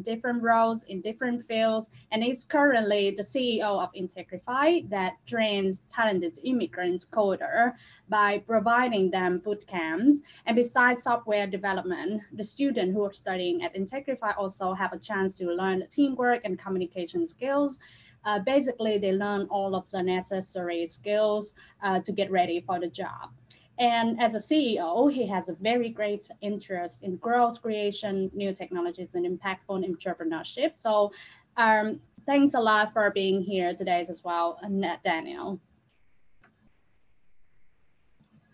different roles in different fields, and is currently the CEO of Integrify that trains talented immigrants coder by providing them boot camps. And besides software development, the students who are studying at Integrify also have a chance to learn teamwork and communication skills. Uh, basically, they learn all of the necessary skills uh, to get ready for the job. And as a CEO, he has a very great interest in growth creation, new technologies, and impactful entrepreneurship. So um, thanks a lot for being here today as well, Daniel.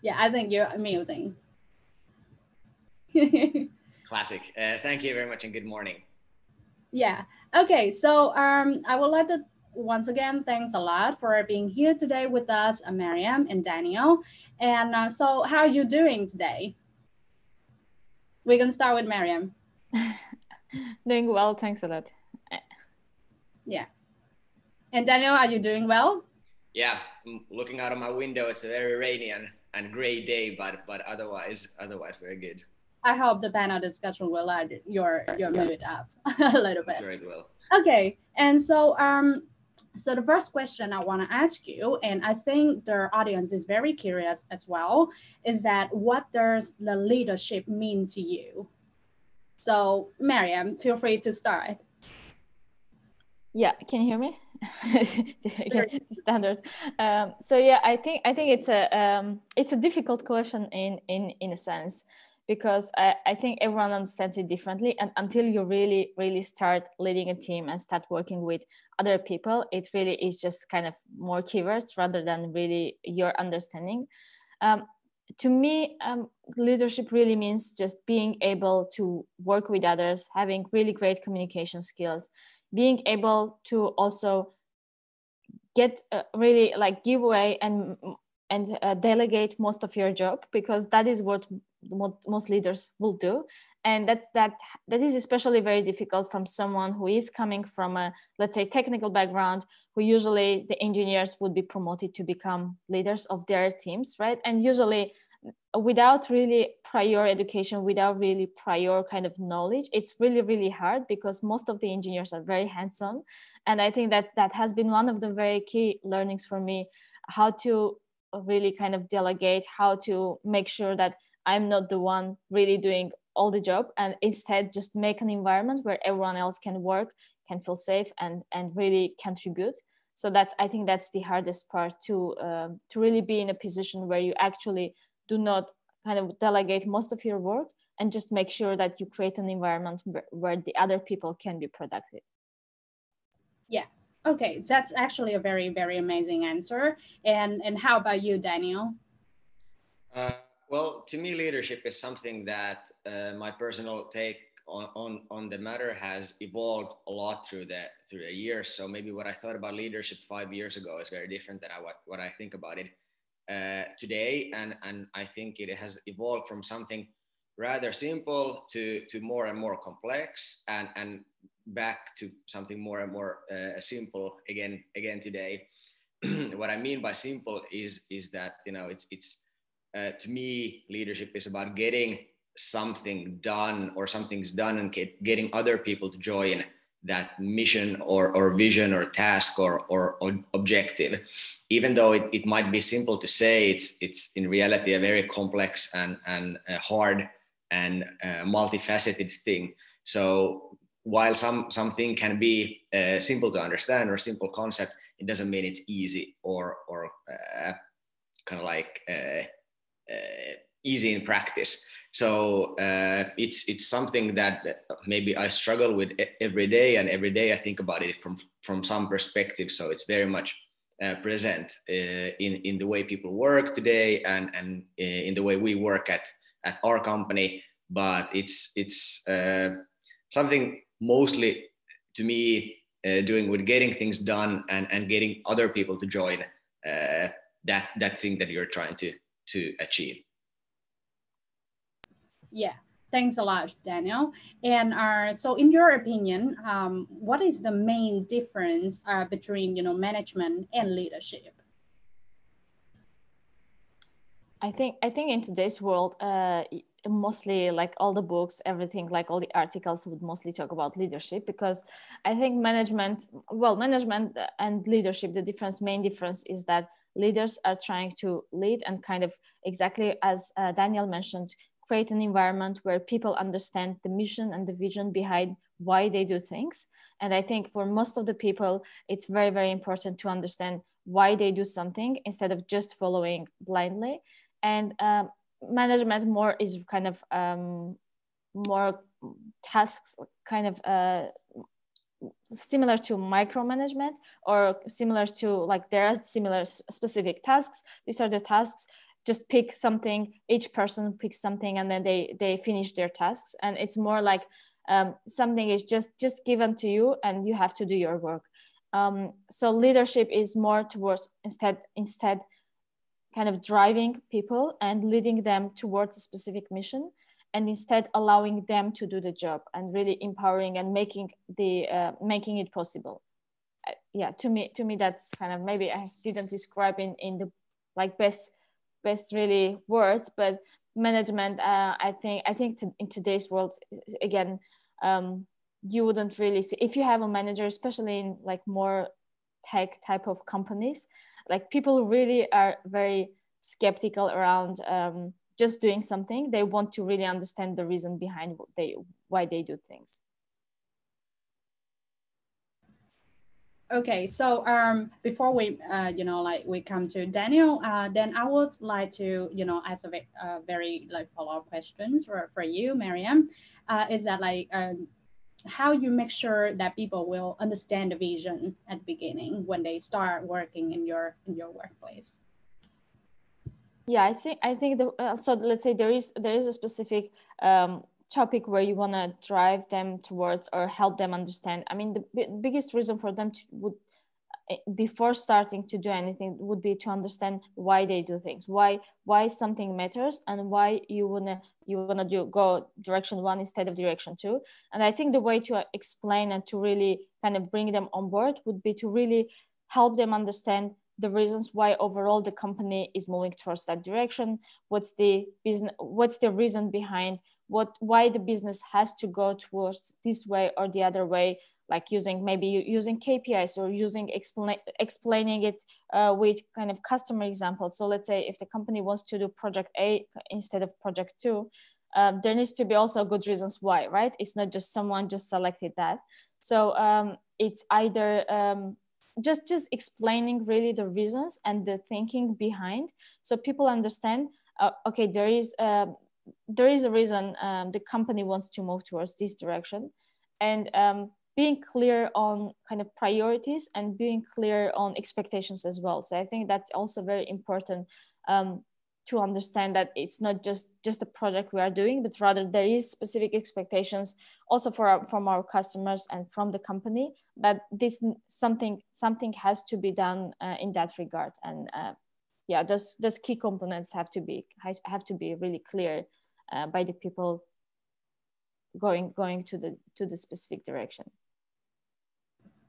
Yeah, I think you're amazing. Classic. Uh, thank you very much and good morning. Yeah. Okay. So um, I would like to once again, thanks a lot for being here today with us, uh, Mariam and Daniel. And uh, so how are you doing today? We can start with Mariam. doing well, thanks a lot. Yeah. And Daniel, are you doing well? Yeah, I'm looking out of my window, it's a very rainy and, and gray day, but but otherwise otherwise very good. I hope the panel discussion will add your your mood up a little bit. Sure it will. Okay, and so um, so the first question I want to ask you, and I think the audience is very curious as well, is that what does the leadership mean to you? So Mariam, feel free to start. Yeah, can you hear me? Standard. Um, so yeah, I think I think it's a um, it's a difficult question in in in a sense because I, I think everyone understands it differently and until you really really start leading a team and start working with other people it really is just kind of more keywords rather than really your understanding. Um, to me um, leadership really means just being able to work with others having really great communication skills being able to also get uh, really like give away and and uh, delegate most of your job because that is what most leaders will do. And that's that that is especially very difficult from someone who is coming from a let's say technical background who usually the engineers would be promoted to become leaders of their teams right? And usually without really prior education without really prior kind of knowledge it's really really hard because most of the engineers are very hands-on. And i think that that has been one of the very key learnings for me how to really kind of delegate how to make sure that i'm not the one really doing all the job and instead just make an environment where everyone else can work can feel safe and and really contribute. So that's i think that's the hardest part to um, to really be in a position where you actually do not kind of delegate most of your work and just make sure that you create an environment where, where the other people can be productive. Yeah. Okay that's actually a very very amazing answer. And and how about you daniel? Uh, well, to me, leadership is something that uh, my personal take on, on on the matter has evolved a lot through the through the years. So maybe what I thought about leadership five years ago is very different than I, what what I think about it uh, today, and and I think it has evolved from something rather simple to to more and more complex, and and back to something more and more uh, simple again again today. what I mean by simple is is that you know it's it's uh, to me, leadership is about getting something done or something's done and get, getting other people to join that mission or, or vision or task or, or, or objective. Even though it, it might be simple to say, it's, it's in reality a very complex and, and hard and uh, multifaceted thing. So while some something can be uh, simple to understand or simple concept, it doesn't mean it's easy or or uh, kind of like uh, easy in practice. So uh, it's it's something that maybe I struggle with every day, and every day I think about it from from some perspective. So it's very much uh, present uh, in in the way people work today, and and uh, in the way we work at at our company. But it's it's uh, something mostly to me doing with getting things done and and getting other people to join that that thing that you're trying to to achieve. Yeah, thanks a lot, Daniel. And uh, so, in your opinion, um, what is the main difference uh, between you know management and leadership? I think I think in today's world, uh, mostly like all the books everything like all the articles would mostly talk about leadership because i think management well management and leadership the difference main difference is that leaders are trying to lead and kind of exactly as uh, daniel mentioned create an environment where people understand the mission and the vision behind why they do things. And i think for most of the people it's very very important to understand why they do something instead of just following blindly. And um, management more is kind of um, more tasks kind of uh, similar to micromanagement or similar to like there are similar specific tasks. These are the tasks just pick something each person picks something and then they they finish their tasks. And it's more like um, something is just just given to you and you have to do your work. Um, so leadership is more towards instead instead kind of driving people and leading them towards a specific mission and instead allowing them to do the job and really empowering and making the uh, making it possible. Uh, yeah to me to me that's kind of maybe i didn't describe in in the like best best really words but management uh, i think i think to, in today's world again um, you wouldn't really see if you have a manager especially in like more tech type of companies like people really are very skeptical around um, just doing something. They want to really understand the reason behind they why they do things. Okay so um before we uh you know like we come to daniel uh then i would like to you know ask a, uh, very like follow-up questions for, for you mariam uh is that like um how you make sure that people will understand the vision at the beginning when they start working in your in your workplace? Yeah i think i think the uh, so let's say there is there is a specific um, topic where you want to drive them towards or help them understand. I mean the b- biggest reason for them to would before starting to do anything would be to understand why they do things why why something matters and why you wanna you wanna do go direction one instead of direction two. And i think the way to uh, explain and to really kind of bring them on board would be to really help them understand the reasons why overall the company is moving towards that direction what's the business what's the reason behind what why the business has to go towards this way or the other way like using maybe using KPIs or using explain, explaining it uh, with kind of customer examples. So let's say if the company wants to do project A instead of project two, um, there needs to be also good reasons why, right? It's not just someone just selected that. So um, it's either um, just just explaining really the reasons and the thinking behind, so people understand. Uh, okay, there is um, there is a reason um, the company wants to move towards this direction, and um, being clear on kind of priorities and being clear on expectations as well. So I think that's also very important um, to understand that it's not just just a project we are doing, but rather there is specific expectations also for our, from our customers and from the company that this something something has to be done uh, in that regard. And uh, yeah, those those key components have to be have to be really clear uh, by the people going going to the to the specific direction.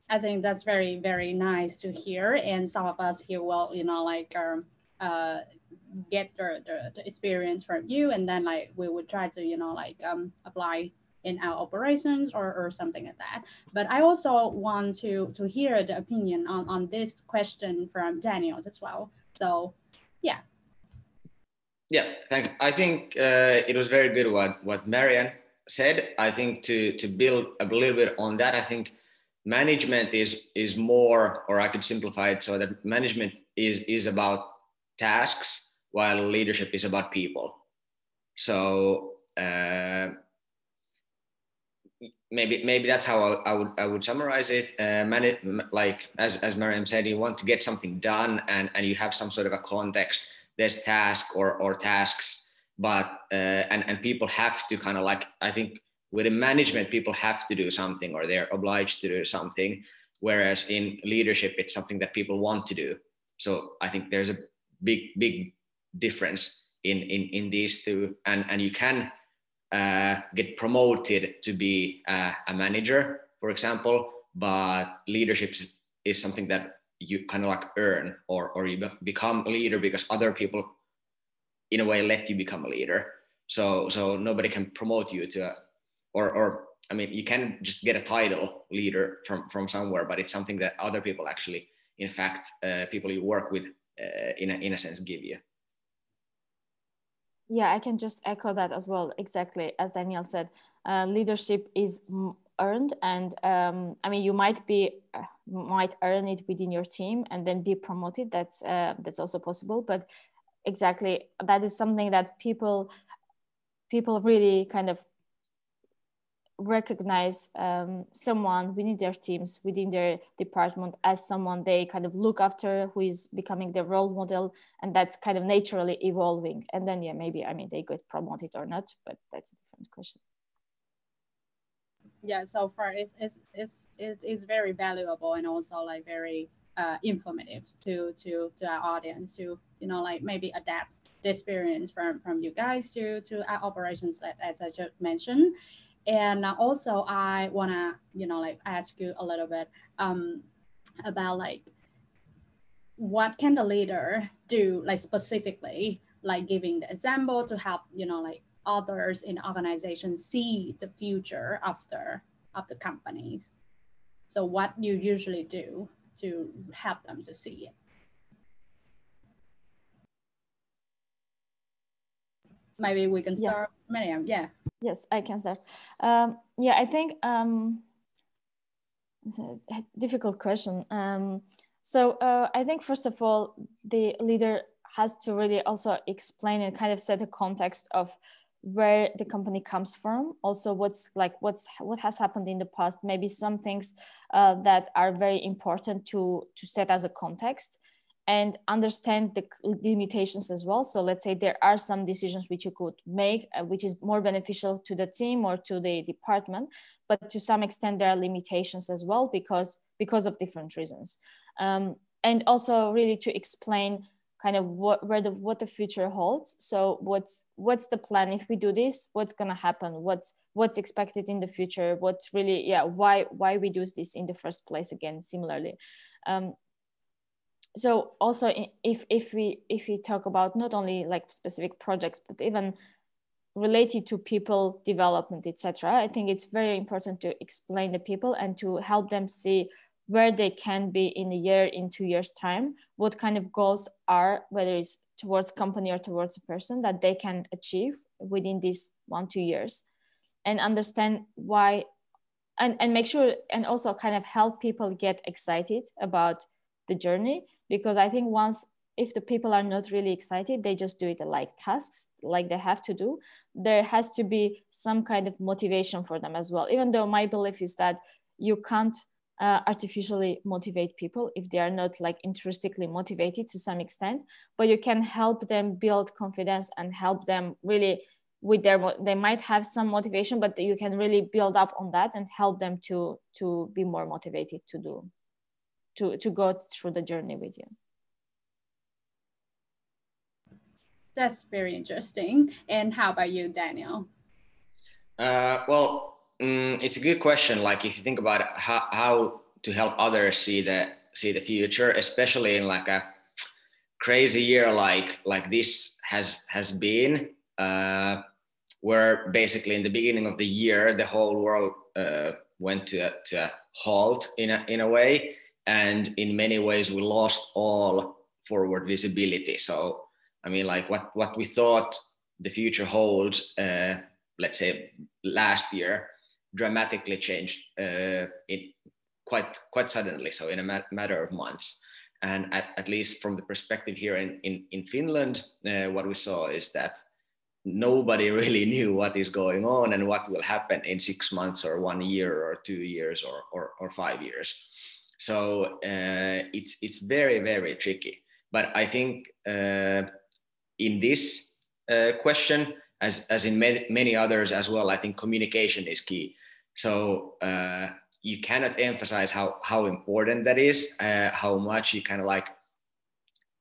I think that's very, very nice to hear. And some of us here will, you know, like um, uh, get the, the, the, experience from you. And then like we would try to, you know, like um, apply in our operations or, or something like that. But I also want to, to hear the opinion on, on this question from Daniels as well. So yeah. Yeah, thanks. I think uh, it was very good what, what Mariam said. I think to, to build a little bit on that, I think management is is more or i could simplify it so that management is is about tasks while leadership is about people so uh, maybe maybe that's how I, I, would I would summarize it. Uh, many, like as as Mariam said, you want to get something done, and and you have some sort of a context. There's task or or tasks, but uh, and and people have to kind of like I think with management people have to do something or they're obliged to do something. Whereas in leadership it's something that people want to do. So i think there's a big big difference in in, in these two. And and you can uh, get promoted to be a, a manager for example but leadership is something that you kind of like earn or or you become a leader because other people in a way let you become a leader. So so nobody can promote you to a, or or I mean you can just get a title leader from from somewhere, but it's something that other people actually, in fact, uh, people you work with, uh, in a, in a sense, give you. Yeah, I can just echo that as well. Exactly as Daniel said, uh, leadership is earned, and um, I mean you might be uh, might earn it within your team and then be promoted. That's uh, that's also possible, but exactly that is something that people people really kind of recognize um, someone within their teams within their department as someone they kind of look after who is becoming their role model and that's kind of naturally evolving. And then yeah maybe i mean they get promoted or not but that's a different question. Yeah so far it's it's it's, it's very valuable and also like very uh, informative to to to our audience to you know like maybe adapt the experience from from you guys to to our operations lab as I just mentioned and also I wanna you know like ask you a little bit um about like what can the leader do like specifically like giving the example to help you know like others in organizations see the future after of the companies so what you usually do to help them to see it. Maybe we can start, yeah. Miriam. Yeah. Yes, I can start. Um, yeah, I think um, it's a difficult question. Um, so uh, I think first of all, the leader has to really also explain and kind of set a context of where the company comes from also what's like what's what has happened in the past maybe some things uh, that are very important to to set as a context and understand the limitations as well. So let's say there are some decisions which you could make uh, which is more beneficial to the team or to the department but to some extent there are limitations as well because because of different reasons. Um, and also really to explain kind of what where the what the future holds. So what's what's the plan if we do this? What's going to happen? What's what's expected in the future? What's really yeah why why we do this in the first place again similarly? Um, so also if if we if we talk about not only like specific projects but even related to people development etc i think it's very important to explain the people and to help them see where they can be in a year in two years time what kind of goals are whether it's towards company or towards a person that they can achieve within these one two years. And understand why and, and make sure and also kind of help people get excited about the journey because i think once if the people are not really excited they just do it like tasks like they have to do there has to be some kind of motivation for them as well. Even though my belief is that you can't uh, artificially motivate people if they are not like intrinsically motivated to some extent but you can help them build confidence and help them really with their they might have some motivation but you can really build up on that and help them to to be more motivated to do to to go through the journey with you. That's very interesting. And how about you daniel? Uh, well Mm, it's a good question. Like if you think about how, how to help others see the see the future, especially in like a crazy year like like this has has been, uh, where basically in the beginning of the year the whole world uh, went to a, to a halt in a in a way, and in many ways we lost all forward visibility. So I mean, like what what we thought the future holds, uh, let's say last year dramatically changed uh, it quite quite suddenly, so in a mat- matter of months. And at, at least from the perspective here in in, in Finland, uh, what we saw is that nobody really knew what is going on and what will happen in six months or one year or two years or or, or five years. So uh, it's it's very very tricky. But I think uh, in this uh, question, as as in many, many others as well, I think communication is key. So you cannot emphasize how how important that is, uh, how much you kind of like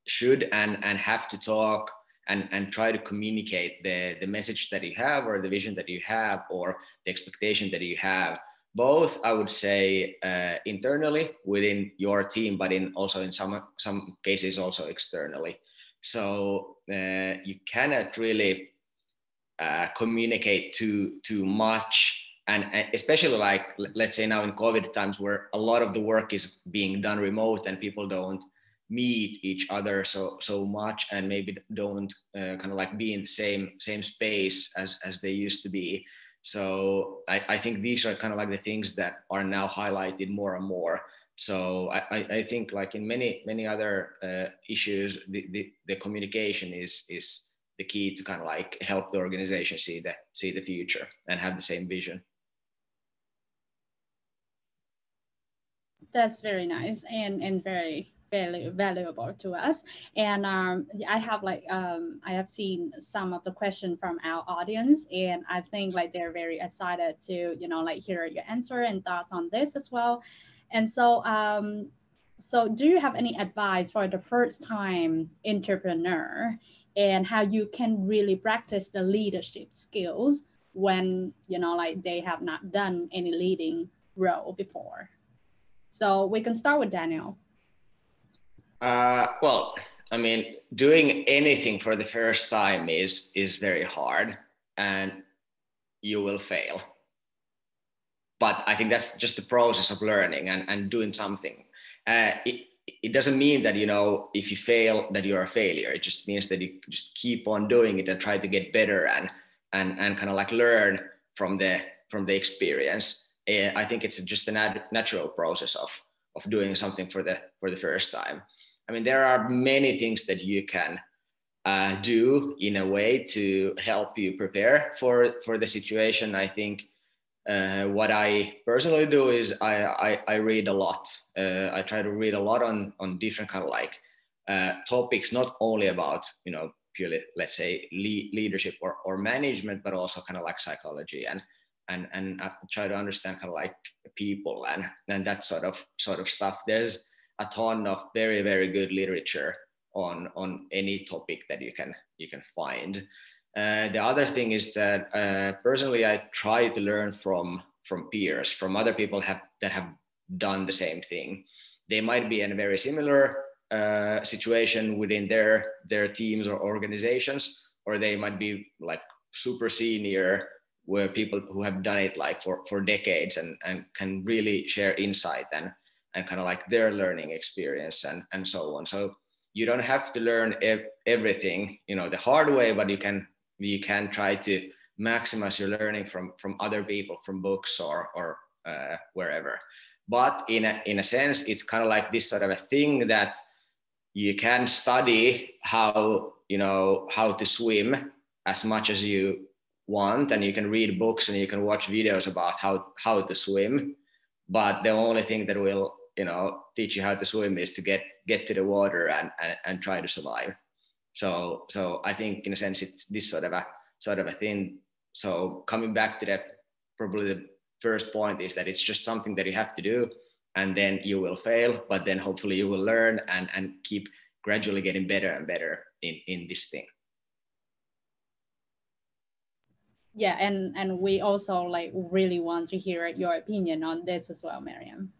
should and and have to talk and and try to communicate the the message that you have or the vision that you have or the expectation that you have both i would say uh, internally within your team but in also in some some cases also externally. So uh, you cannot really uh, communicate too too much. And especially like let's say now in covid times where a lot of the work is being done remote and people don't meet each other so so much and maybe don't uh, kind of like be in the same same space as as they used to be so I, I think these are kind of like the things that are now highlighted more and more. So i i think like in many many other uh, issues the, the the communication is is the key to kind of like help the organization see the see the future and have the same vision. That's very nice and and very very valuable to us. And um, i have like um, i have seen some of the questions from our audience and i think like they're very excited to you know like hear your answer and thoughts on this as well. And so um, so do you have any advice for the first time entrepreneur and how you can really practice the leadership skills when you know like they have not done any leading role before? So we can start with daniel uh, well i mean doing anything for the first time is is very hard and you will fail. But i think that's just the process of learning and, and doing something. Uh, it, it doesn't mean that you know if you fail that you're a failure. It just means that you just keep on doing it and try to get better and and and kind of like learn from the from the experience. Eh, i think it's just a nat- natural process of of doing something for the for the first time i mean there are many things that you can uh, do in a way to help you prepare for for the situation i think uh, what I personally do is I, I, I read a lot. Uh, I try to read a lot on, on different kind of like uh, topics, not only about, you know, purely, let's say le- leadership or, or management, but also kind of like psychology and, and, and I try to understand kind of like people and, and that sort of, sort of stuff. There's a ton of very, very good literature on, on any topic that you can, you can find. Uh, the other thing is that uh, personally, I try to learn from from peers, from other people have, that have done the same thing. They might be in a very similar uh, situation within their their teams or organizations, or they might be like super senior, where people who have done it like for for decades and and can really share insight and and kind of like their learning experience and and so on. So you don't have to learn ev- everything, you know, the hard way, but you can you can try to maximize your learning from from other people from books or or uh, wherever but in a, in a sense it's kind of like this sort of a thing that you can study how you know how to swim as much as you want and you can read books and you can watch videos about how how to swim but the only thing that will you know teach you how to swim is to get get to the water and and, and try to survive so so I think in a sense it's this sort of a sort of a thing. So coming back to that, probably the first point is that it's just something that you have to do, and then you will fail, but then hopefully you will learn and and keep gradually getting better and better in in this thing. Yeah, and and we also like really want to hear your opinion on this as well, Miriam.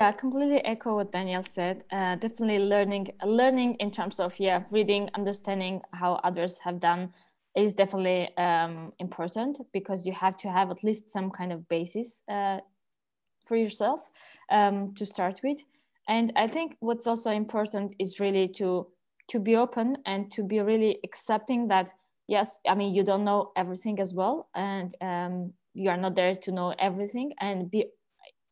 Yeah, completely echo what Daniel said. Uh, definitely learning, learning in terms of yeah, reading, understanding how others have done is definitely um, important because you have to have at least some kind of basis uh, for yourself um, to start with. And I think what's also important is really to to be open and to be really accepting that yes, I mean you don't know everything as well, and um, you are not there to know everything, and be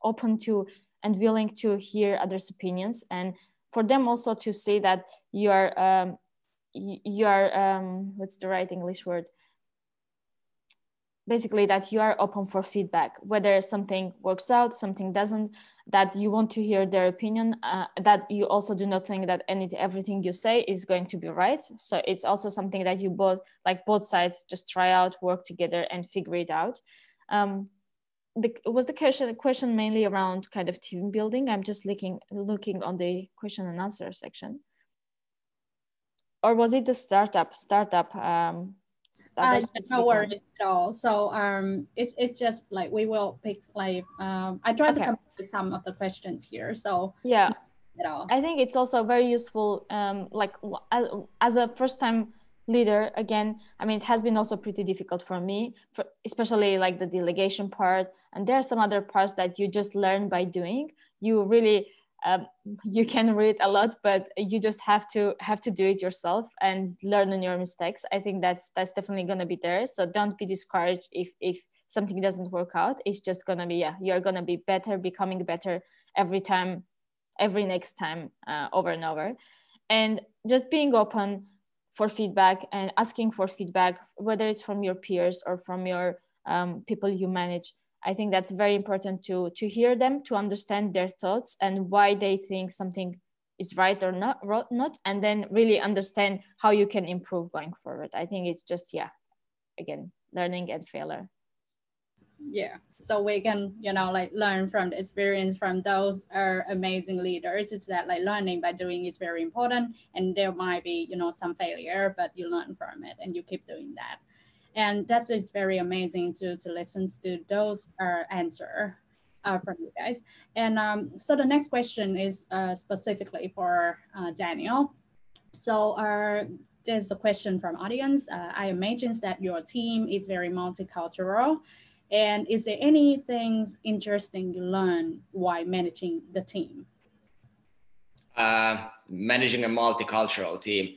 open to and willing to hear others' opinions and for them also to say that you are um, you are um, what's the right English word? Basically, that you are open for feedback, whether something works out, something doesn't, that you want to hear their opinion, uh, that you also do not think that any everything you say is going to be right. So it's also something that you both like both sides just try out, work together, and figure it out. Um, the, was the question question mainly around kind of team building? I'm just looking looking on the question and answer section. Or was it the startup startup? Um, startup uh, no worries at all. So um, it's it's just like we will pick like um, I tried okay. to come up with some of the questions here. So yeah, I think it's also very useful. Um, like as a first time leader again i mean it has been also pretty difficult for me for especially like the delegation part. And there are some other parts that you just learn by doing. You really um, you can read a lot but you just have to have to do it yourself and learn on your mistakes. I think that's that's definitely going to be there. So don't be discouraged if if something doesn't work out. It's just going to be yeah you're going to be better becoming better every time every next time uh, over and over. And just being open for feedback and asking for feedback whether it's from your peers or from your um, people you manage. I think that's very important to to hear them to understand their thoughts and why they think something is right or not not and then really understand how you can improve going forward. I think it's just yeah again learning and failure yeah. So we can you know like learn from the experience from those are amazing leaders. It's that like learning by doing is very important and there might be you know some failure but you learn from it and you keep doing that. And that is very amazing to to listen to those uh, answer uh, from you guys. And um, so the next question is uh, specifically for uh, daniel. So uh, there's a question from audience uh, i imagine that your team is very multicultural and is there any things interesting you learn while managing the team? Uh, managing a multicultural team.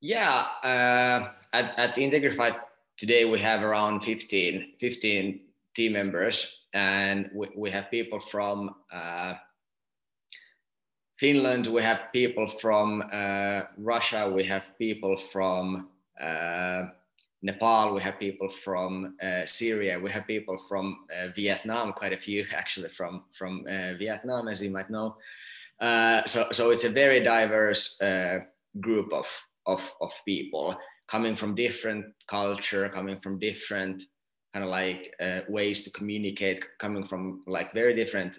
Yeah, uh, at, at Integrify today we have around 15, 15 team members and we, we have people from uh, Finland, we have people from uh, Russia, we have people from uh, Nepal, we have people from uh, Syria, we have people from uh, Vietnam, quite a few actually from from uh, Vietnam, as you might know. Uh, so so it's a very diverse uh, group of, of of people coming from different culture, coming from different kind of like uh, ways to communicate, coming from like very different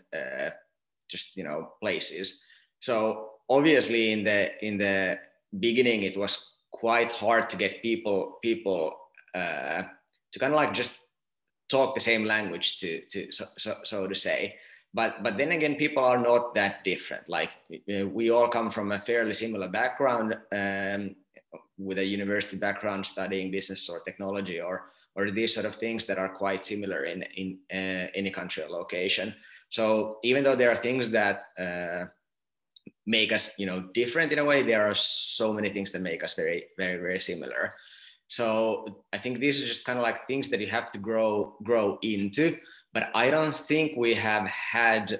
just you know places. So obviously in the in the beginning it was quite hard to get people people uh, to kind of like just talk the same language to to so, so, so to say. But but then again people are not that different. Like we all come from a fairly similar background um, with a university background studying business or technology or or these sort of things that are quite similar in in uh, any country or location. So even though there are things that uh, make us you know different in a way there are so many things that make us very very very similar. So i think these are just kind of like things that you have to grow grow into but i don't think we have had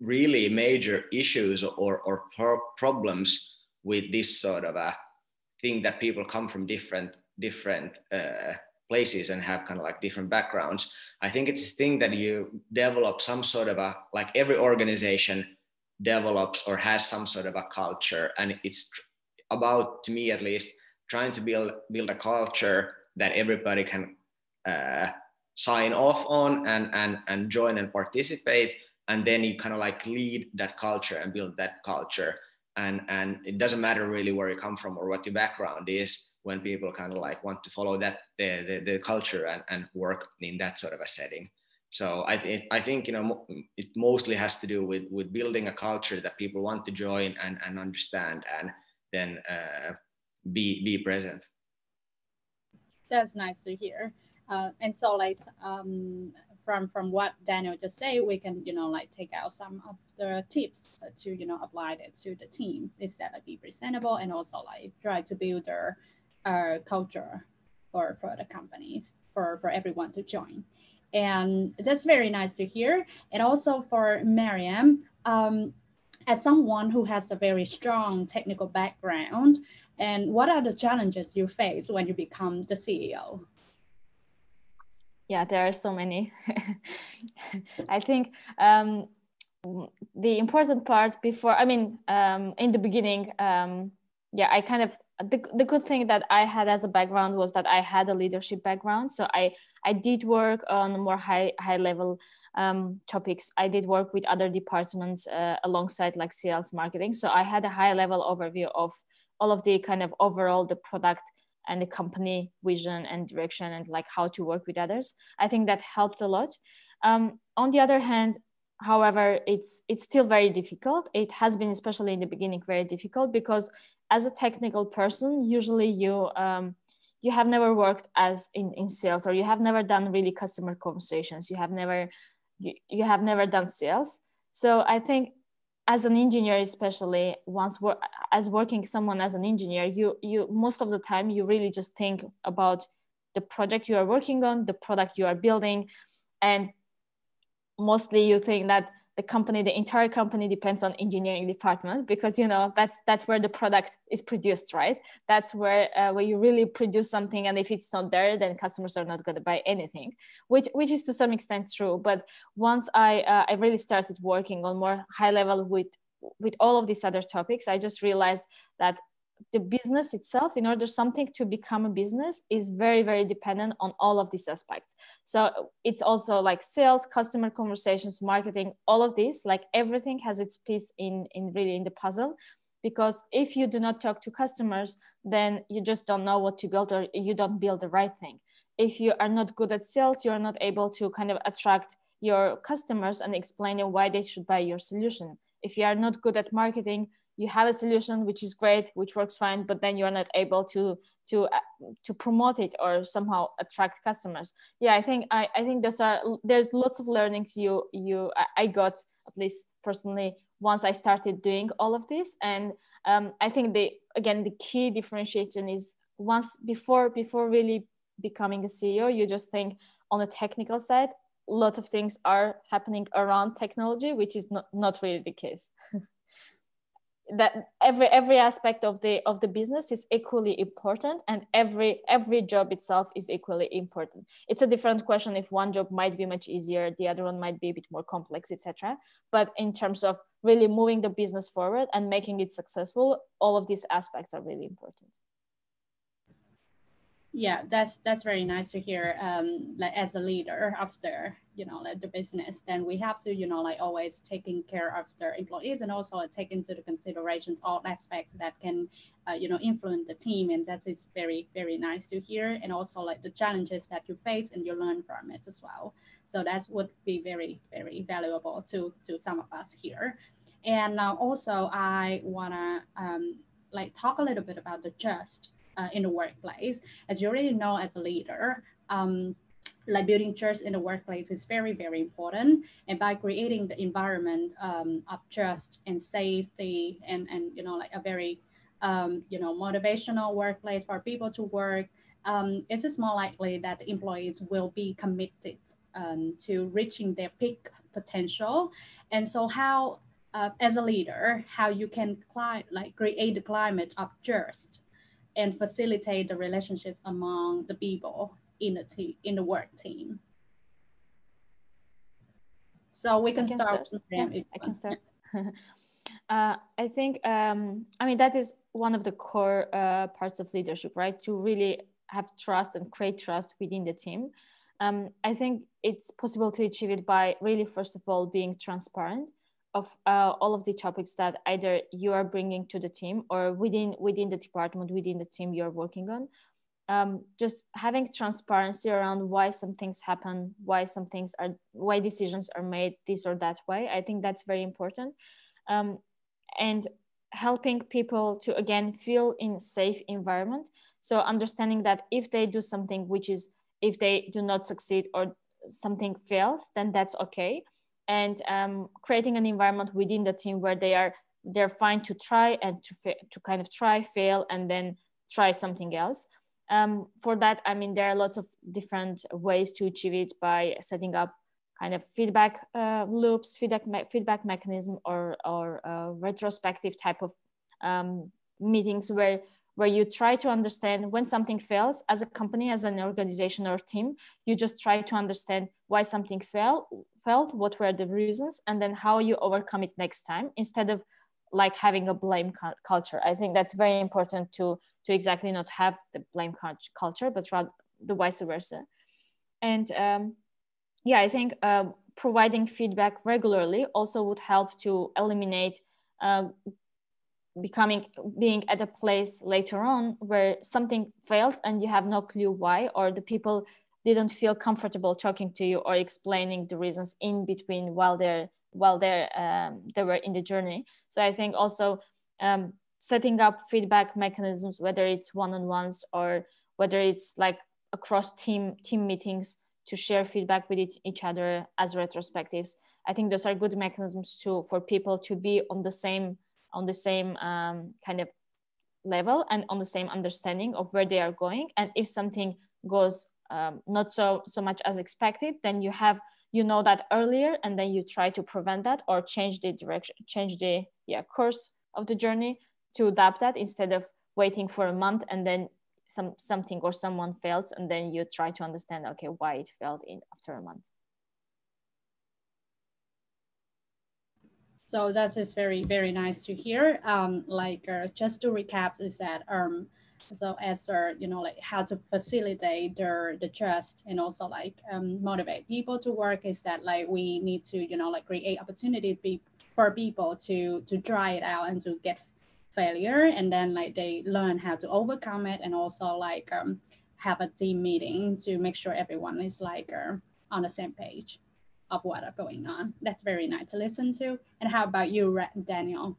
really major issues or or pro- problems with this sort of a thing that people come from different different uh, places and have kind of like different backgrounds. I think it's a thing that you develop some sort of a like every organization develops or has some sort of a culture. And it's about to me at least trying to build build a culture that everybody can uh, sign off on and and and join and participate. And then you kind of like lead that culture and build that culture. And and it doesn't matter really where you come from or what your background is when people kind of like want to follow that the the, the culture and, and work in that sort of a setting so I think I think you know it mostly has to do with with building a culture that people want to join and and understand and then uh, be be present. That's nice to hear. Uh, and so like um, from from what Daniel just said, we can you know like take out some of the tips to you know apply it to the team. Instead like be presentable and also like try to build their uh, culture for for the companies for for everyone to join and that's very nice to hear. And also for Mariam, um, as someone who has a very strong technical background, and what are the challenges you face when you become the CEO? Yeah, there are so many. I think um, the important part before, I mean, um, in the beginning, um, yeah, I kind of the, the good thing that I had as a background was that I had a leadership background. So I, I did work on more high, high level um, topics. I did work with other departments uh, alongside like sales marketing. So I had a high level overview of all of the kind of overall the product and the company vision and direction and like how to work with others. I think that helped a lot. Um, on the other hand, however, it's it's still very difficult. It has been, especially in the beginning, very difficult because as a technical person usually you um, you have never worked as in, in sales or you have never done really customer conversations. You have never you, you have never done sales. So i think as an engineer especially once as working someone as an engineer you you most of the time you really just think about the project you are working on the product you are building and mostly you think that the company the entire company depends on engineering department because you know that's that's where the product is produced right? That's where uh, where you really produce something and if it's not there then customers are not going to buy anything which which is to some extent true. But once i uh, i really started working on more high level with with all of these other topics i just realized that the business itself in order something to become a business is very very dependent on all of these aspects. So it's also like sales customer conversations marketing all of this like everything has its piece in in really in the puzzle. Because if you do not talk to customers then you just don't know what to build or you don't build the right thing. If you are not good at sales you are not able to kind of attract your customers and explain why they should buy your solution. If you are not good at marketing you have a solution which is great which works fine but then you're not able to to uh, to promote it or somehow attract customers. Yeah i think i, I think there's are there's lots of learnings you you i got at least personally once i started doing all of this. And um, i think the again the key differentiation is once before before really becoming a ceo you just think on the technical side. A lot of things are happening around technology which is not, not really the case that every every aspect of the of the business is equally important and every every job itself is equally important. It's a different question if one job might be much easier the other one might be a bit more complex etc but in terms of really moving the business forward and making it successful all of these aspects are really important yeah that's that's very nice to hear um like as a leader after you know like the business then we have to you know like always taking care of the employees and also take into the considerations all aspects that can uh, you know influence the team and that is very very nice to hear and also like the challenges that you face and you learn from it as well. So that would be very very valuable to to some of us here. And uh, also i want to um, like talk a little bit about the just uh, in the workplace. As you already know, as a leader, um, like building trust in the workplace is very, very important. And by creating the environment um, of trust and safety and, and you know, like a very, um, you know, motivational workplace for people to work, um, it's just more likely that the employees will be committed um, to reaching their peak potential. And so how, uh, as a leader, how you can like create the climate of trust and facilitate the relationships among the people in the team in the work team. So we can, can start. start. Yeah, I can start. uh, I think um, I mean that is one of the core uh, parts of leadership, right? To really have trust and create trust within the team. Um, I think it's possible to achieve it by really, first of all, being transparent of uh, all of the topics that either you are bringing to the team or within within the department within the team you're working on. Um, just having transparency around why some things happen why some things are why decisions are made this or that way i think that's very important. Um, and helping people to again feel in safe environment. So understanding that if they do something which is if they do not succeed or something fails then that's okay and um, creating an environment within the team where they are they're fine to try and to to kind of try fail and then try something else. Um, for that i mean there are lots of different ways to achieve it by setting up kind of feedback uh, loops feedback me feedback mechanism or or uh, retrospective type of um, meetings where where you try to understand when something fails as a company as an organization or team. You just try to understand why something failed felt what were the reasons and then how you overcome it next time instead of like having a blame culture. I think that's very important to to exactly not have the blame culture but rather the vice versa. And um, yeah i think uh, providing feedback regularly also would help to eliminate uh, becoming being at a place later on where something fails and you have no clue why or the people didn't feel comfortable talking to you or explaining the reasons in between while they're while they're um, they were in the journey so i think also um, setting up feedback mechanisms, whether it's one-on-ones or whether it's like across team team meetings to share feedback with each other as retrospectives. I think those are good mechanisms to for people to be on the same on the same um, kind of level and on the same understanding of where they are going. And if something goes um, not so so much as expected, then you have you know that earlier, and then you try to prevent that or change the direction, change the yeah course of the journey to adapt that instead of waiting for a month and then some something or someone fails and then you try to understand okay why it failed in after a month so that is very very nice to hear. Um like uh, just to recap is that um so as uh, you know like how to facilitate the the trust and also like um, motivate people to work is that like we need to you know like create opportunity for people to to try it out and to get failure. And then like they learn how to overcome it and also like um, have a team meeting to make sure everyone is like uh, on the same page of what are going on. That's very nice to listen to. And how about you daniel?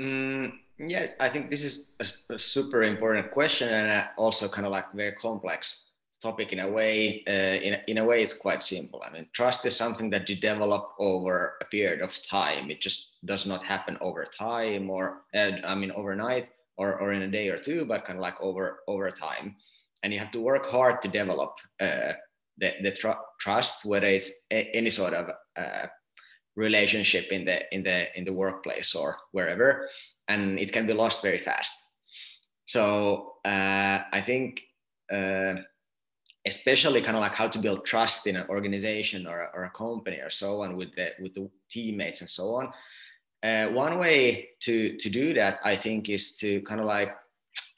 Mm, yeah i think this is a, a super important question and uh, also kind of like very complex topic in a way uh, in, a, in a way it's quite simple. I mean trust is something that you develop over a period of time. It just does not happen over time or uh, i mean overnight or, or in a day or two but kind of like over over time. And you have to work hard to develop uh, the, the tr- trust whether it's a, any sort of uh, relationship in the in the in the workplace or wherever and it can be lost very fast. So uh, i think uh, especially kind of like how to build trust in an organization or, or a company or so on with the with the teammates and so on uh, one way to to do that i think is to kind of like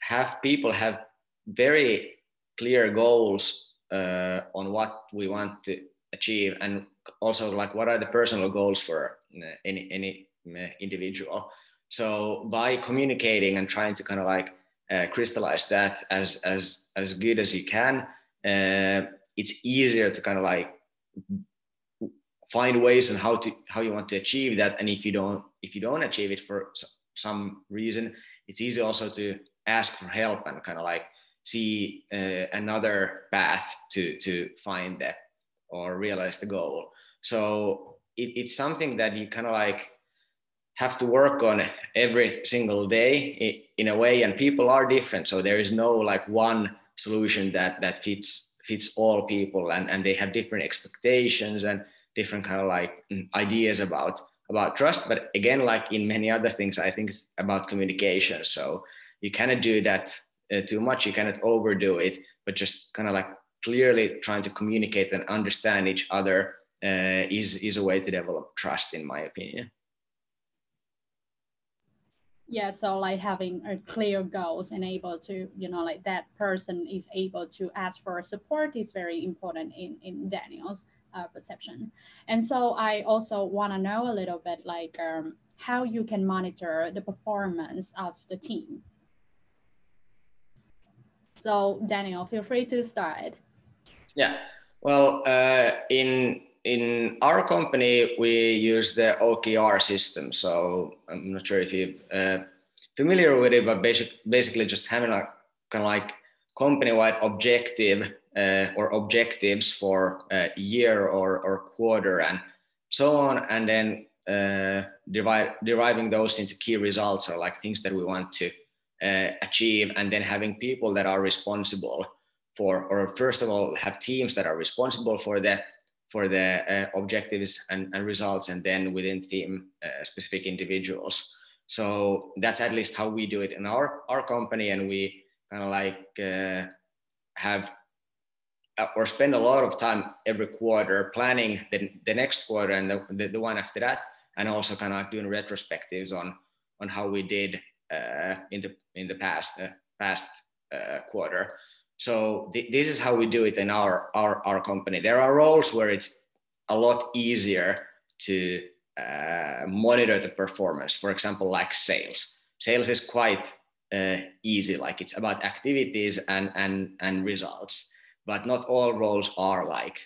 have people have very clear goals uh, on what we want to achieve and also like what are the personal goals for uh, any any uh, individual. So by communicating and trying to kind of like uh, crystallize that as as as good as you can uh, it's easier to kind of like find ways on how to how you want to achieve that. And if you don't if you don't achieve it for some reason it's easy also to ask for help and kind of like see uh, another path to to find that or realize the goal. So it, it's something that you kind of like have to work on every single day in a way and people are different. So there is no like one solution that that fits fits all people and and they have different expectations and different kind of like mm, ideas about about trust. But again like in many other things i think it's about communication. So you cannot do that uh, too much you cannot overdo it but just kind of like clearly trying to communicate and understand each other uh, is is a way to develop trust in my opinion. Yeah so like having a clear goals and able to you know like that person is able to ask for support is very important in in daniel's uh, perception. And so i also want to know a little bit like um, how you can monitor the performance of the team so daniel feel free to start yeah well uh, in in our company, we use the OKR system. So I'm not sure if you're uh, familiar with it, but basic, basically just having a kind of like company-wide objective uh, or objectives for a year or, or quarter and so on, and then uh, derive, deriving those into key results or like things that we want to uh, achieve, and then having people that are responsible for, or first of all, have teams that are responsible for the for the uh, objectives and, and, results and then within team uh, specific individuals. So that's at least how we do it in our our company and we kind of like uh, have uh, or spend a lot of time every quarter planning the, the next quarter and the, the, the one after that and also kind of doing retrospectives on on how we did in the in the past uh, past quarter so th- this is how we do it in our, our, our company. There are roles where it's a lot easier to uh, monitor the performance. For example, like sales. Sales is quite uh, easy. Like it's about activities and, and, and results, but not all roles are like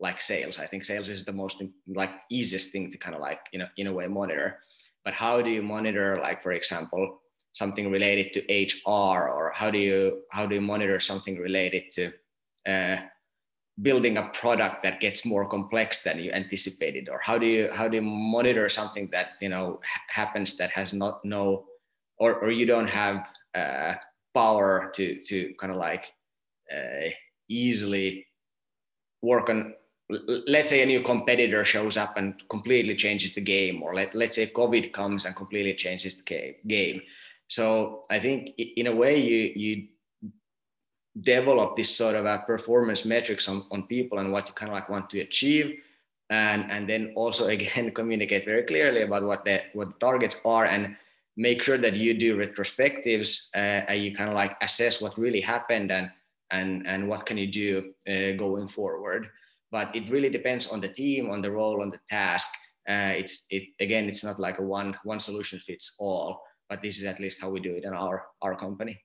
like sales. I think sales is the most like easiest thing to kind of like you know in a way monitor. but how do you monitor like for example something related to hr or how do you how do you monitor something related to uh, building a product that gets more complex than you anticipated? Or how do you how do you monitor something that you know happens that has not no or, or you don't have uh, power to to kind of like uh, easily work on let's say a new competitor shows up and completely changes the game or let, let's say covid comes and completely changes the game so i think in a way you you develop this sort of a performance metrics on, on people and what you kind of like want to achieve. And and then also again communicate very clearly about what the what the targets are and make sure that you do retrospectives uh, and you kind of like assess what really happened and and and what can you do uh, going forward. But it really depends on the team on the role on the task. Uh, it's it again it's not like a one one solution fits all but this is at least how we do it in our our company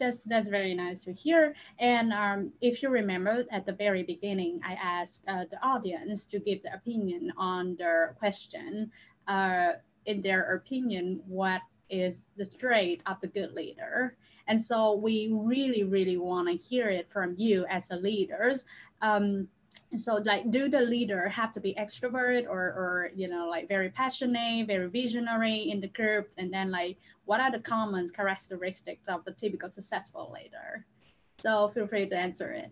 that's that's very nice to hear. And um, if you remember at the very beginning, I asked uh, the audience to give the opinion on the question. Uh, in their opinion, what is the trait of the good leader? And so we really, really want to hear it from you as the leaders. Um, so like do the leader have to be extrovert or or you know like very passionate very visionary in the group and then like what are the common characteristics of the typical successful leader so feel free to answer it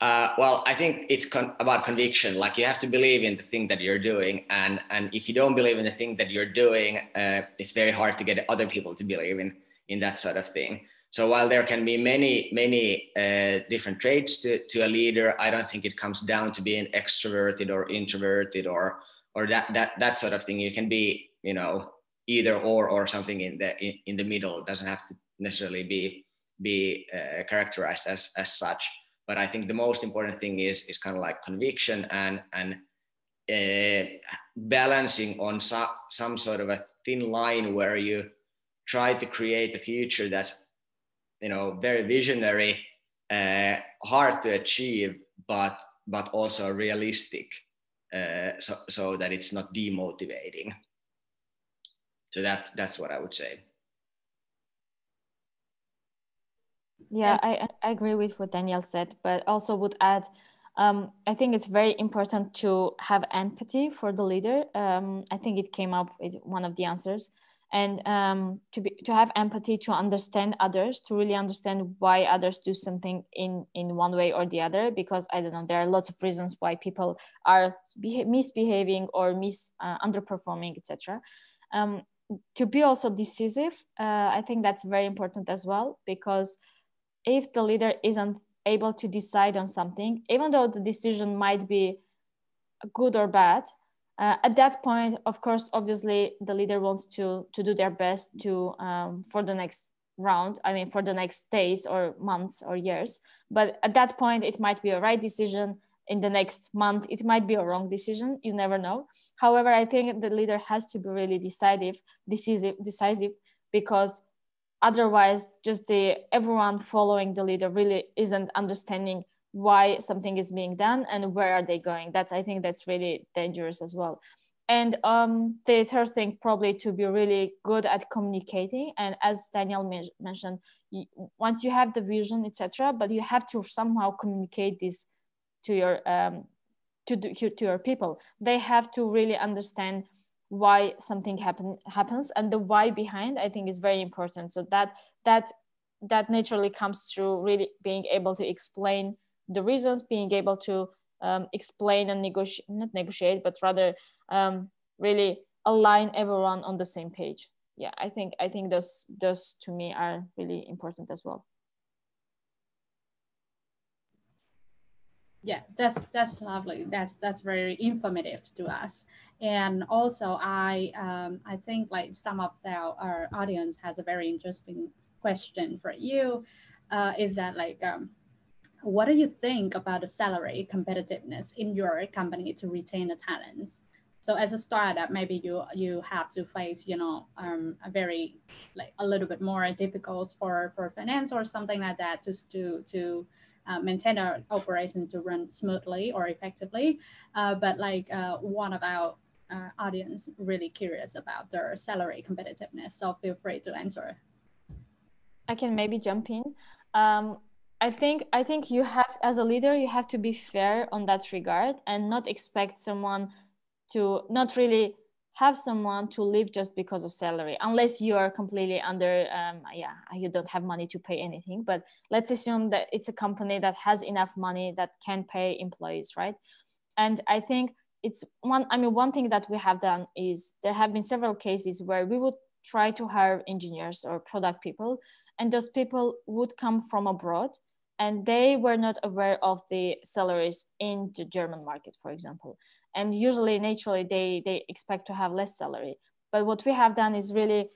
Uh, well, I think it's con- about conviction. Like you have to believe in the thing that you're doing, and and if you don't believe in the thing that you're doing, uh, it's very hard to get other people to believe in in that sort of thing. So while there can be many, many uh, different traits to, to a leader, I don't think it comes down to being extroverted or introverted or or that that that sort of thing. You can be, you know, either or or something in the in, in the middle. It doesn't have to necessarily be be uh, characterized as as such. But I think the most important thing is is kind of like conviction and and uh, balancing on so, some sort of a thin line where you try to create a future that's you know very visionary uh, hard to achieve but but also realistic uh, so so that it's not demotivating. So that that's what i would say. Yeah I, I agree with what daniel said but also would add um, I think it's very important to have empathy for the leader. Um, I think it came up with one of the answers and um, to be to have empathy to understand others to really understand why others do something in in one way or the other because i don't know there are lots of reasons why people are misbehaving or mis uh, underperforming etc um, to be also decisive uh, i think that's very important as well because if the leader isn't able to decide on something even though the decision might be good or bad uh, at that point, of course, obviously the leader wants to to do their best to um, for the next round. I mean, for the next days or months or years. But at that point, it might be a right decision. In the next month, it might be a wrong decision. You never know. However, I think the leader has to be really decisive, decisive, decisive, because otherwise, just the everyone following the leader really isn't understanding why something is being done and where are they going. That's i think that's really dangerous as well. And um, the third thing probably to be really good at communicating and as daniel mentioned you, once you have the vision etc but you have to somehow communicate this to your um, to, to your people. They have to really understand why something happen, happens and the why behind i think is very important. So that that that naturally comes through really being able to explain the reasons, being able to um, explain and negotiate, not negotiate, but rather um, really align everyone on the same page. Yeah, I think I think those those to me are really important as well. yeah that's that's lovely that's that's very informative to us and also i um, i think like some of our, our audience has a very interesting question for you uh, is that like um, what do you think about the salary competitiveness in your company to retain the talents? So as a startup, maybe you you have to face you know um, a very like a little bit more difficult for for finance or something like that just to to uh, maintain our operation to run smoothly or effectively. Uh, but like uh, one of our uh, audience really curious about their salary competitiveness. So feel free to answer. I can maybe jump in. Um, I think I think you have as a leader you have to be fair on that regard and not expect someone to not really have someone to live just because of salary unless you are completely under um, yeah you don't have money to pay anything. But let's assume that it's a company that has enough money that can pay employees right? And i think it's one i mean one thing that we have done is there have been several cases where we would try to hire engineers or product people and those people would come from abroad and they were not aware of the salaries in the german market for example. And usually naturally they they expect to have less salary. But what we have done is really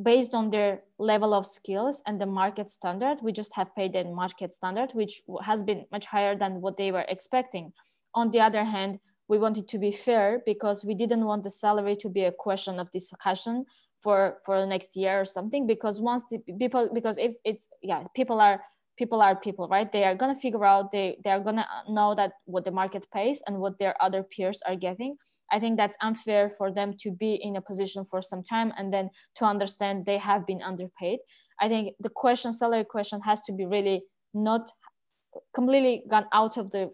based on their level of skills and the market standard we just have paid them market standard which has been much higher than what they were expecting. On the other hand we wanted to be fair because we didn't want the salary to be a question of discussion for for the next year or something because once the people because if it's yeah people are people are people right? They are going to figure out they they are going to know that what the market pays and what their other peers are getting. I think that's unfair for them to be in a position for some time and then to understand they have been underpaid. I think the question salary question has to be really not completely gone out of the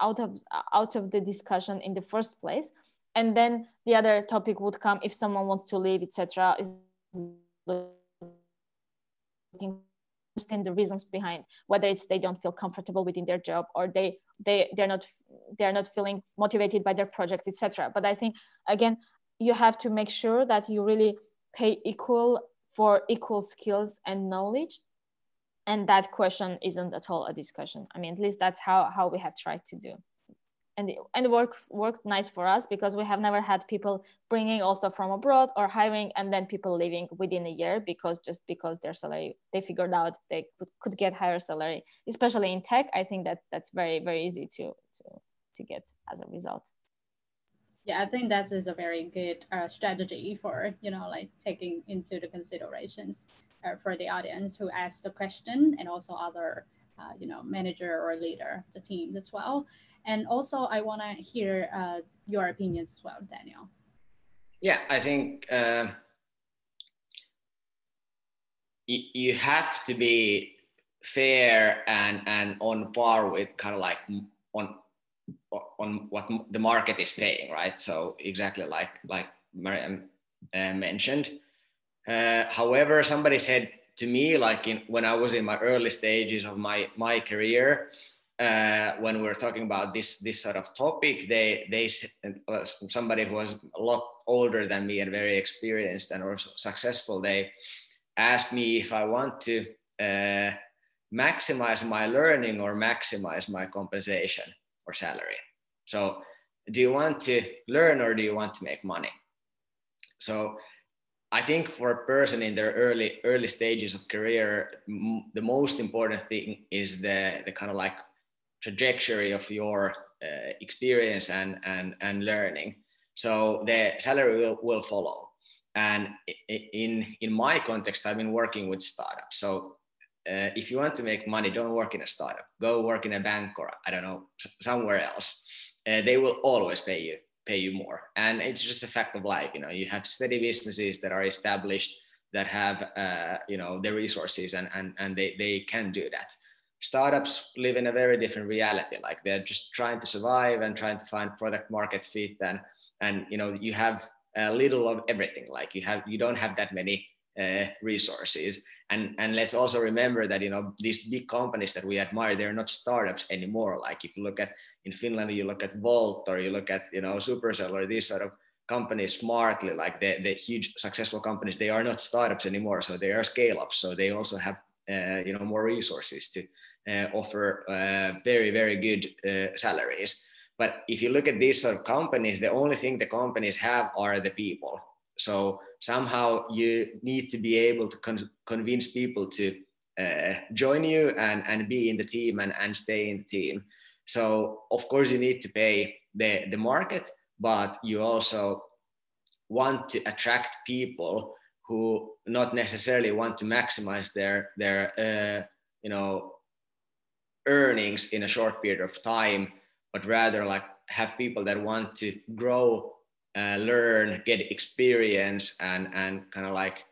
out of out of the discussion in the first place and then the other topic would come if someone wants to leave etc is looking understand the reasons behind whether it's they don't feel comfortable within their job or they they they're not they're not feeling motivated by their project etc but i think again you have to make sure that you really pay equal for equal skills and knowledge. And that question isn't at all a discussion. I mean at least that's how how we have tried to do and and it worked worked nice for us because we have never had people bringing also from abroad or hiring and then people leaving within a year because just because their salary they figured out they could, could get higher salary especially in tech. I think that that's very very easy to to to get as a result. Yeah i think that is a very good uh, strategy for you know like taking into the considerations uh, for the audience who asked the question and also other uh, you know manager or leader of the teams as well and also i want to hear uh, your opinions as well daniel. Yeah i think uh, you have to be fair and and on par with kind of like on on what the market is paying right? So exactly like like Mariam uh, mentioned. Uh, however, somebody said to me, like in, when I was in my early stages of my my career, uh, when we were talking about this this sort of topic, they they uh, somebody who was a lot older than me and very experienced and also successful, they asked me if I want to uh, maximize my learning or maximize my compensation or salary. So, do you want to learn or do you want to make money? So I think for a person in their early early stages of career, the most important thing is the the kind of like trajectory of your uh, experience and and and learning. So the salary will, will follow. And in in my context, I've been working with startups. So uh, if you want to make money, don't work in a startup. Go work in a bank or I don't know somewhere else. Uh, they will always pay you pay you more. And it's just a fact of life. You know, you have steady businesses that are established that have uh, you know the resources and and and they they can do that. Startups live in a very different reality. Like they're just trying to survive and trying to find product market fit and and you know you have a little of everything. Like you have you don't have that many uh, resources. And and let's also remember that you know these big companies that we admire, they're not startups anymore. Like if you look at in Finland, you look at Wolt or you look at you know Supercell or these sort of companies smartly, like the, the huge successful companies, they are not startups anymore. So they are scale ups. So they also have uh, you know more resources to offer uh, very very good uh, salaries. But if you look at these sort of companies, the only thing the companies have are the people. So somehow you need to be able to con- convince people to uh, join you and, and be in the team and, and stay in the team. So of course you need to pay the, the market, but you also want to attract people who not necessarily want to maximize their their uh, you know earnings in a short period of time, but rather like have people that want to grow, uh, learn, get experience, and and kind of like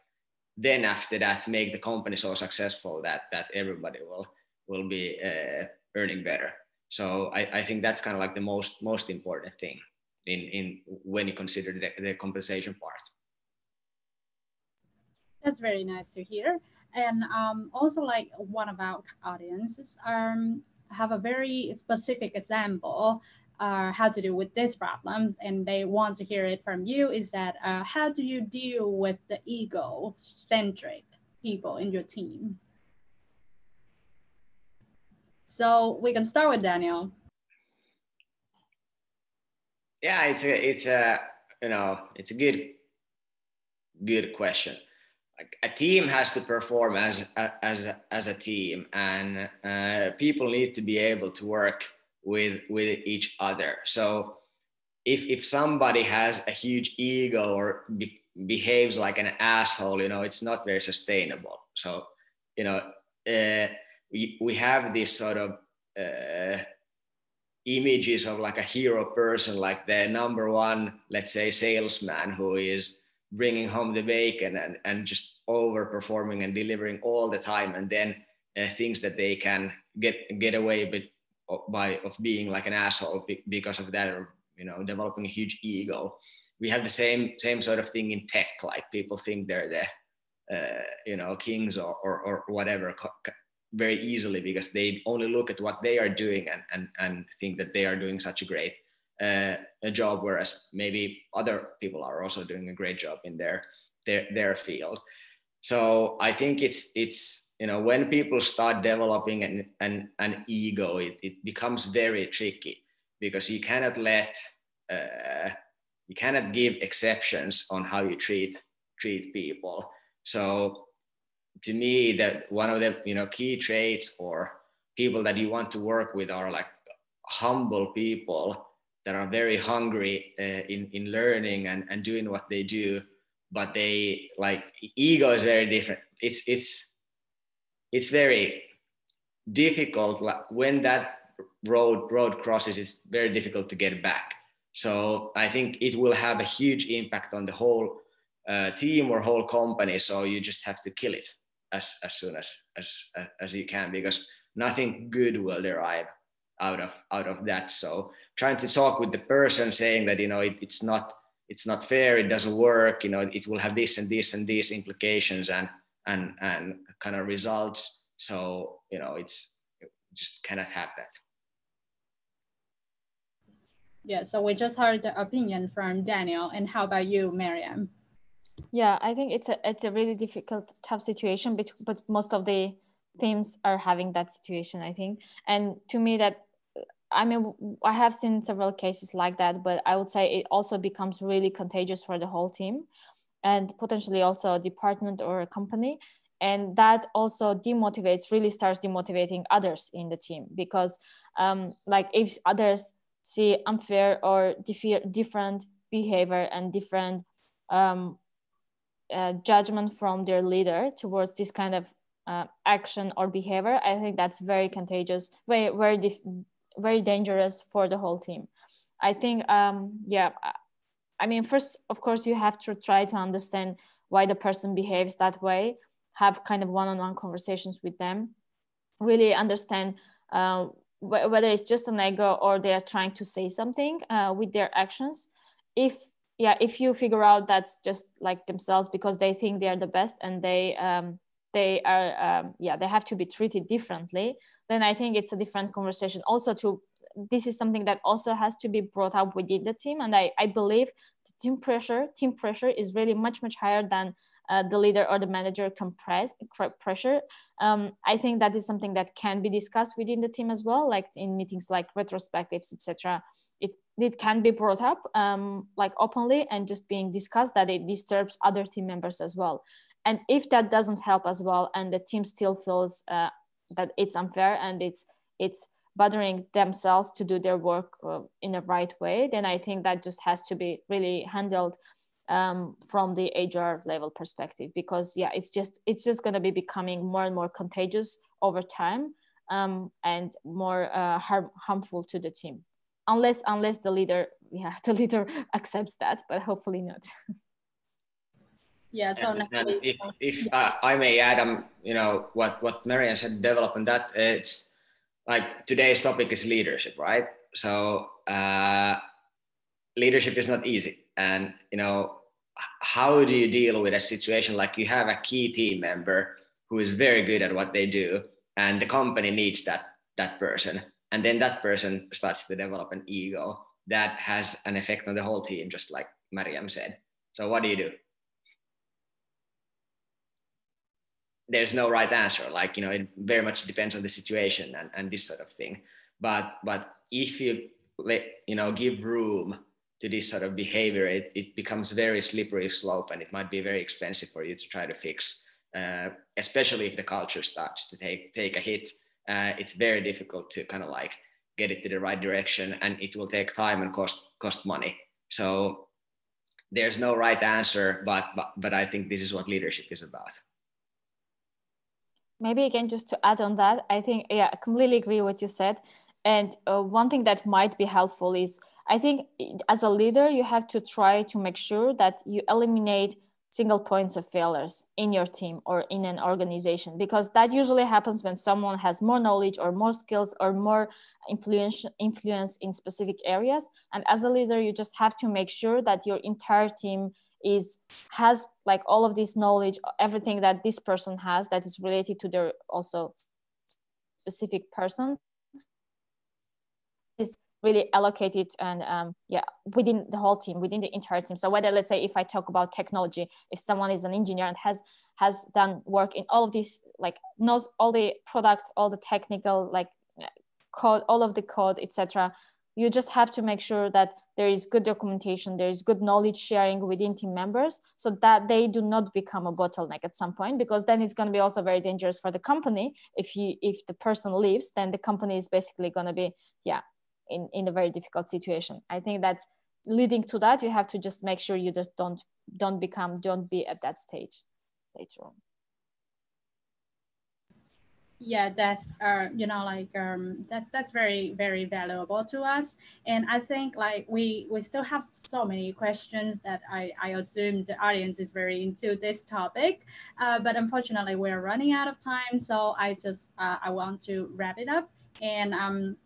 then after that make the company so successful that that everybody will will be uh, earning better. So I, I think that's kind of like the most most important thing in in when you consider the, the compensation part. That's very nice to hear. And um, also like one of our audiences um, have a very specific example uh, how to deal with these problems and they want to hear it from you is that uh, how do you deal with the ego centric people in your team? So we can start with daniel. Yeah it's a it's a you know it's a good good question like a team has to perform as as as a team and uh, people need to be able to work with with each other. So if if somebody has a huge ego or be, behaves like an asshole you know it's not very sustainable. So you know uh, we, we have this sort of uh, images of like a hero person like the number one let's say salesman who is bringing home the bacon and, and just overperforming and delivering all the time. And then uh, things that they can get get away with by of being like an asshole because of that or you know developing a huge ego. We have the same same sort of thing in tech. Like people think they're the uh, you know kings or, or, or whatever very easily because they only look at what they are doing and and, and think that they are doing such a great uh, a job whereas maybe other people are also doing a great job in their their their field. So i think it's it's you know when people start developing an, an, an ego it, it becomes very tricky because you cannot let uh, you cannot give exceptions on how you treat treat people. So to me that one of the you know key traits or people that you want to work with are like humble people that are very hungry uh, in in learning and and doing what they do but they like ego is very different. It's it's it's very difficult like when that road road crosses it's very difficult to get back. So i think it will have a huge impact on the whole uh, team or whole company so you just have to kill it as as soon as as as you can because nothing good will derive out of out of that. So trying to talk with the person saying that you know it, it's not it's not fair it doesn't work you know it will have this and this and these implications and and and kind of results. So you know it's just cannot have that. Yeah so we just heard the opinion from daniel and how about you Mariam? yeah i think it's a it's a really difficult tough situation but but most of the teams are having that situation i think. And to me that I mean, I have seen several cases like that, but I would say it also becomes really contagious for the whole team and potentially also a department or a company. And that also demotivates really starts demotivating others in the team because um, like if others see unfair or different behavior and different um, uh, judgment from their leader towards this kind of uh, action or behavior i think that's very contagious very very very dangerous for the whole team i think um, yeah I mean, first, of course, you have to try to understand why the person behaves that way, have kind of one on one conversations with them, really understand uh, wh- whether it's just an ego or they are trying to say something uh, with their actions. If yeah, if you figure out that's just like themselves because they think they are the best and they um, they are um, yeah they have to be treated differently, then I think it's a different conversation. Also to this is something that also has to be brought up within the team and i, I believe team pressure team pressure is really much much higher than uh, the leader or the manager compress pressure. Um, i think that is something that can be discussed within the team as well like in meetings like retrospectives etc it, it can be brought up um, like openly and just being discussed that it disturbs other team members as well and if that doesn't help as well and the team still feels uh, that it's unfair and it's it's bothering themselves to do their work uh, in the right way, then I think that just has to be really handled um, from the HR level perspective because yeah, it's just it's just going to be becoming more and more contagious over time. um, and more uh, harm, harmful to the team unless unless the leader yeah the leader accepts that but hopefully not yeah so and, and if, if uh, i may add um you know what what mariam said develop on that it's like today's topic is leadership right? So uh, leadership is not easy. And you know how do you deal with a situation like you have a key team member who is very good at what they do and the company needs that that person? And then that person starts to develop an ego that has an effect on the whole team just like mariam said. So what do you do there's no right answer. Like you know it very much depends on the situation and, and this sort of thing. But but if you let you know give room to this sort of behavior it, it becomes very slippery slope and it might be very expensive for you to try to fix uh, especially if the culture starts to take take a hit. Uh, it's very difficult to kind of like get it to the right direction and it will take time and cost cost money. So there's no right answer but but, but i think this is what leadership is about maybe again just to add on that i think yeah i completely agree what you said. And uh, one thing that might be helpful is i think as a leader you have to try to make sure that you eliminate single points of failures in your team or in an organization because that usually happens when someone has more knowledge or more skills or more influence influence in specific areas. And as a leader you just have to make sure that your entire team is has like all of this knowledge everything that this person has that is related to their also specific person is really allocated and um, yeah within the whole team within the entire team. So whether let's say if i talk about technology if someone is an engineer and has has done work in all of these like knows all the product all the technical like code all of the code etc you just have to make sure that there is good documentation there is good knowledge sharing within team members so that they do not become a bottleneck at some point because then it's going to be also very dangerous for the company. If you if the person leaves then the company is basically going to be yeah in in a very difficult situation. I think that's leading to that. You have to just make sure you just don't don't become don't be at that stage later on yeah that's uh you know like um that's that's very very valuable to us. And i think like we we still have so many questions that i i assume the audience is very into this topic. Uh, but unfortunately we're running out of time so i just uh, i want to wrap it up. And um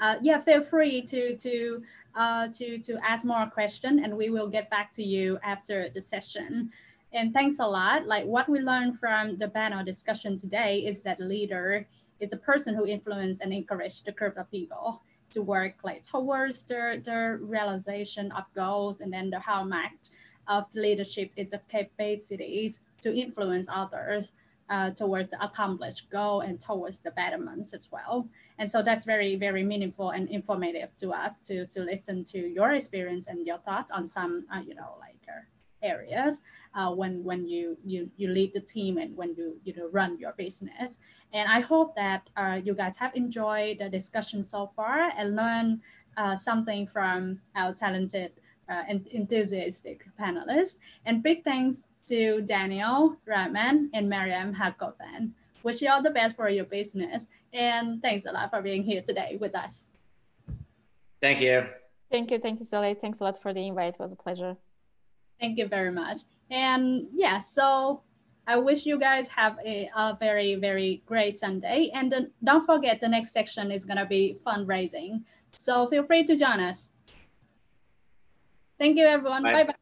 uh, yeah feel free to to uh to to ask more question and we will get back to you after the session and thanks a lot. Like what we learned from the panel discussion today is that leader is a person who influence and encourage the group of people to work like towards the, the realization of goals and then the how much of the leadership is the capacities to influence others uh, towards the accomplished goal and towards the betterments as well. And so that's very, very meaningful and informative to us to, to listen to your experience and your thoughts on some, uh, you know, like uh, areas uh, when when you you you lead the team and when you you know run your business. And i hope that uh, you guys have enjoyed the discussion so far and learned uh, something from our talented uh, and enthusiastic panelists. And big thanks to daniel rahman and mariam hakotan wish you all the best for your business and thanks a lot for being here today with us. Thank you. Thank you. Thank you Sally. thanks a lot for the invite. It was a pleasure Thank you very much. And yeah, so I wish you guys have a, a very, very great Sunday. And then don't forget the next section is going to be fundraising. So feel free to join us. Thank you, everyone. Bye bye.